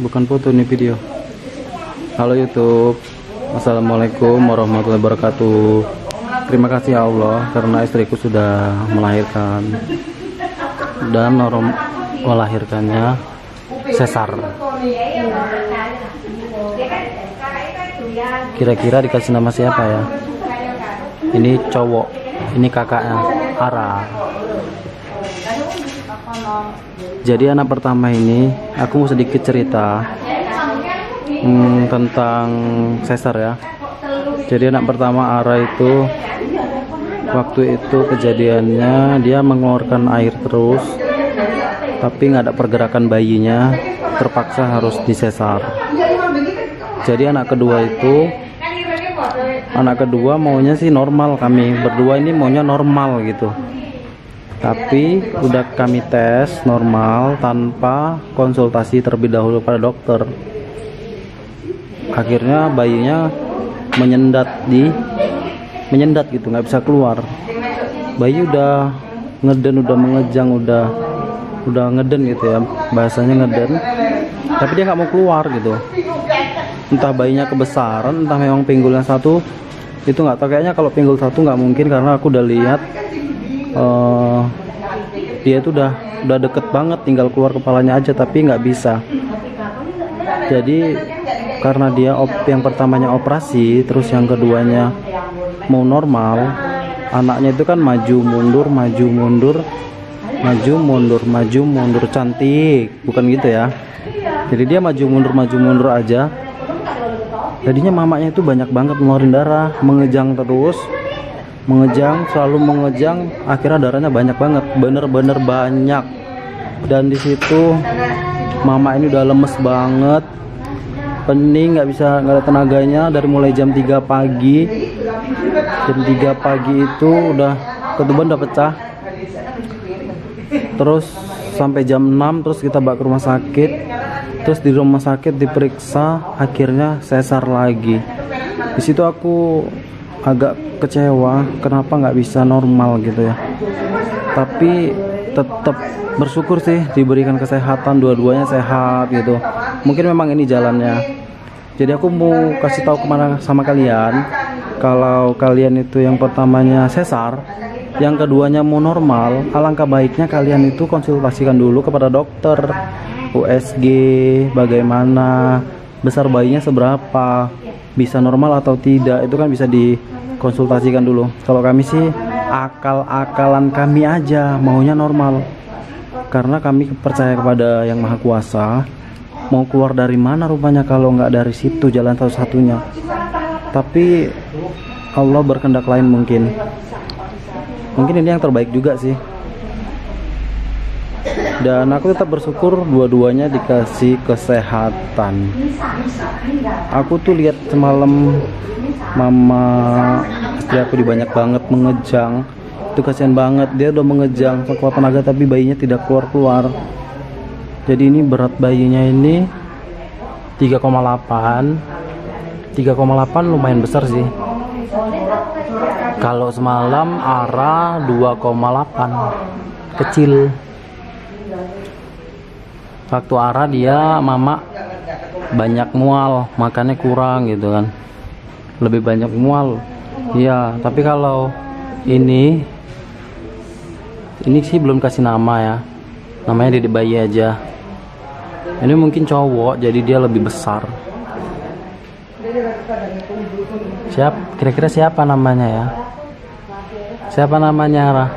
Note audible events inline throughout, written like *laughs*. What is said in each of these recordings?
bukan foto ini video. Halo YouTube. Assalamualaikum warahmatullahi wabarakatuh. Terima kasih ya Allah karena istriku sudah melahirkan dan norm melahirkannya sesar. Kira-kira dikasih nama siapa ya? Ini cowok ini kakaknya Ara jadi anak pertama ini aku mau sedikit cerita hmm, tentang sesar ya. Jadi anak pertama Ara itu waktu itu kejadiannya dia mengeluarkan air terus tapi nggak ada pergerakan bayinya terpaksa harus disesar. Jadi anak kedua itu anak kedua maunya sih normal kami berdua ini maunya normal gitu tapi udah kami tes normal tanpa konsultasi terlebih dahulu pada dokter. Akhirnya bayinya menyendat di menyendat gitu nggak bisa keluar. Bayi udah ngeden udah mengejang udah udah ngeden gitu ya bahasanya ngeden. Tapi dia nggak mau keluar gitu. Entah bayinya kebesaran entah memang pinggulnya satu itu nggak tahu. Kayaknya kalau pinggul satu nggak mungkin karena aku udah lihat uh, dia itu udah udah deket banget tinggal keluar kepalanya aja tapi nggak bisa. Jadi karena dia op yang pertamanya operasi terus yang keduanya mau normal anaknya itu kan maju mundur maju mundur maju mundur maju mundur cantik. Bukan gitu ya. Jadi dia maju mundur maju mundur aja. Jadinya mamanya itu banyak banget ngeluarin darah mengejang terus mengejang selalu mengejang akhirnya darahnya banyak banget bener-bener banyak. Dan di situ mama ini udah lemes banget pening nggak bisa nggak ada tenaganya dari mulai jam 3 pagi. Jam 3 pagi itu udah ketuban udah pecah. Terus sampai jam 6 terus kita bawa ke rumah sakit. Terus di rumah sakit diperiksa akhirnya sesar lagi. Di situ aku agak kecewa kenapa nggak bisa normal gitu ya. Tapi tetap bersyukur sih diberikan kesehatan dua-duanya sehat gitu. Mungkin memang ini jalannya. Jadi aku mau kasih tahu ke mana sama kalian kalau kalian itu yang pertamanya sesar yang keduanya mau normal alangkah baiknya kalian itu konsultasikan dulu kepada dokter USG bagaimana besar bayinya seberapa bisa normal atau tidak itu kan bisa dikonsultasikan dulu. Kalau kami sih akal-akalan kami aja maunya normal. Karena kami percaya kepada yang maha kuasa mau keluar dari mana rupanya kalau nggak dari situ jalan satu-satunya. Tapi Allah berkendak lain mungkin. Mungkin ini yang terbaik juga sih dan aku tetap bersyukur dua-duanya dikasih kesehatan. Aku tuh lihat semalam mama istri aku dibanyak banget mengejang. Itu kasihan banget dia udah mengejang sekuat tenaga tapi bayinya tidak keluar-keluar. Jadi ini berat bayinya ini 3,8 3,8 lumayan besar sih. Kalau semalam arah 2,8 kecil waktu arah dia mama banyak mual makannya kurang gitu kan. Lebih banyak mual. Iya tapi kalau ini ini sih belum kasih nama ya. Namanya Dede bayi aja. Ini mungkin cowok jadi dia lebih besar. Siap? Kira-kira siapa namanya ya? Siapa namanya Rah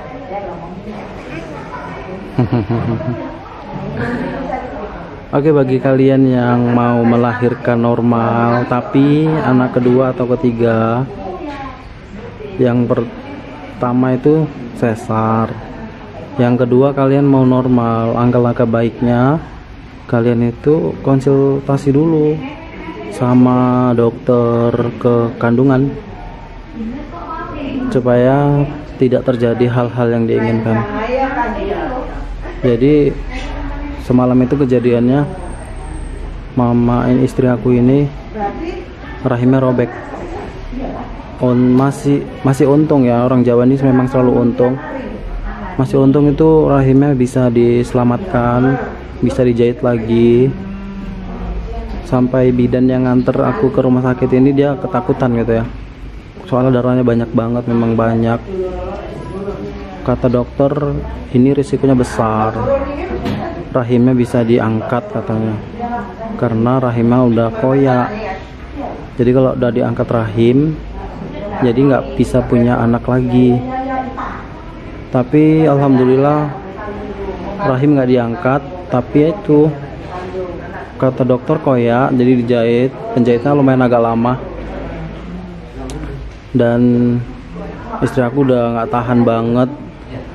*laughs* Oke bagi kalian yang mau melahirkan normal tapi anak kedua atau ketiga yang pertama itu sesar. Yang kedua kalian mau normal angka-angka baiknya kalian itu konsultasi dulu sama dokter ke kandungan supaya tidak terjadi hal-hal yang diinginkan. Jadi semalam itu kejadiannya mama ini istri aku ini rahimnya robek. On, masih masih untung ya orang Jawa ini memang selalu untung. Masih untung itu rahimnya bisa diselamatkan bisa dijahit lagi. Sampai bidan yang nganter aku ke rumah sakit ini dia ketakutan gitu ya. Soalnya darahnya banyak banget memang banyak. Kata dokter ini risikonya besar rahimnya bisa diangkat katanya. Karena rahimnya udah koyak. Jadi kalau udah diangkat rahim jadi nggak bisa punya anak lagi. Tapi alhamdulillah rahim nggak diangkat tapi ya itu kata dokter koyak jadi dijahit. Penjahitnya lumayan agak lama. Dan istri aku udah nggak tahan banget.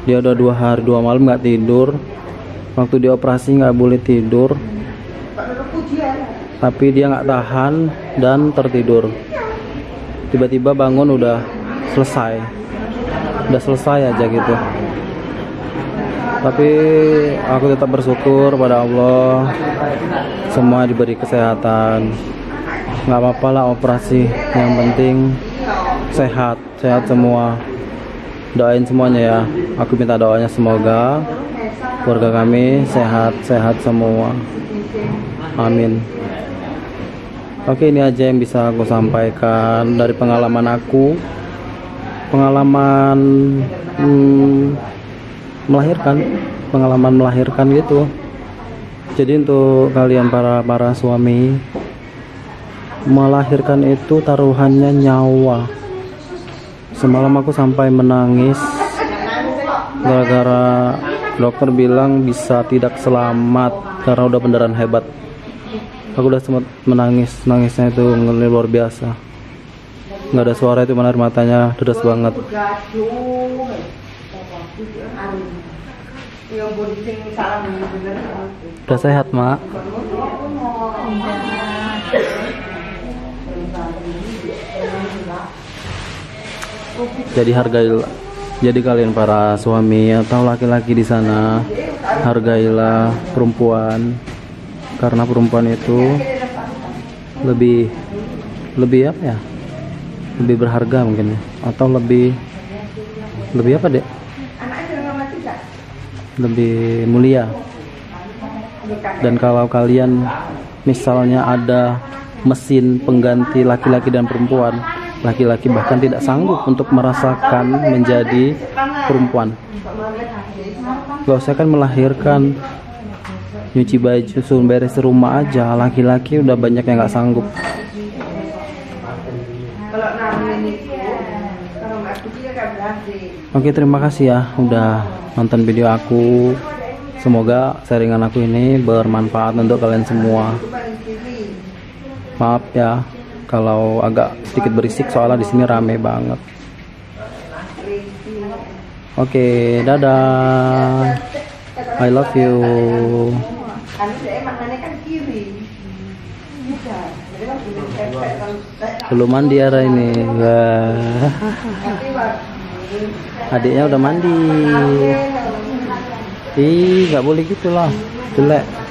Dia udah dua hari dua malam nggak tidur waktu dioperasi nggak boleh tidur tapi dia nggak tahan dan tertidur. Tiba-tiba bangun udah selesai udah selesai aja gitu. Tapi aku tetap bersyukur pada Allah semua diberi kesehatan. Nggak apa-apa lah operasi yang penting sehat sehat semua. Doain semuanya ya aku minta doanya semoga keluarga kami sehat-sehat semua. Amin. Oke ini aja yang bisa aku sampaikan dari pengalaman aku. Pengalaman hmm, melahirkan pengalaman melahirkan gitu. Jadi untuk kalian para para suami melahirkan itu taruhannya nyawa. Semalam aku sampai menangis gara-gara dokter bilang bisa tidak selamat karena udah beneran hebat. Aku udah sempat menangis nangisnya itu luar biasa. Nggak ada suara itu mana matanya deras banget. Udah sehat mak. Jadi hargai jadi kalian para suami atau laki-laki di sana hargailah perempuan. Karena perempuan itu lebih lebih apa ya? Lebih berharga mungkin ya. Atau lebih lebih apa dek? Lebih mulia. Dan kalau kalian misalnya ada mesin pengganti laki-laki dan perempuan laki-laki bahkan tidak sanggup untuk merasakan menjadi perempuan. Gak usah kan melahirkan nyuci baju suruh beres rumah aja. Laki-laki udah banyak yang nggak sanggup. Oke terima kasih ya udah nonton video aku. Semoga sharingan aku ini bermanfaat untuk kalian semua. Maaf ya kalau agak sedikit berisik soalnya di sini rame banget. Oke, okay, dadah. I love you. Belum mandi arah ini. Wah. Adiknya udah mandi. Ih, nggak boleh gitu lah. Jelek.